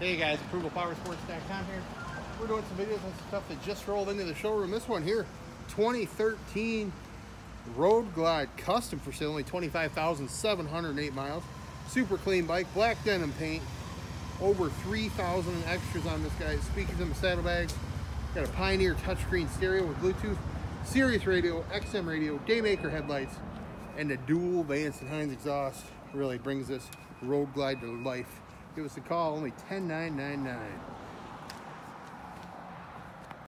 Hey guys, ApprovalPowersports.com here. We're doing some videos on some stuff that just rolled into the showroom. This one here, 2013 Road Glide Custom for sale, only 25,708 miles. Super clean bike, black denim paint, over 3,000 extras on this guy. Speakers in the saddlebags. Got a Pioneer touchscreen stereo with Bluetooth, Sirius radio, XM radio, Daymaker headlights, and a dual Vance and Hines exhaust. Really brings this Road Glide to life. Give us a call, only 10999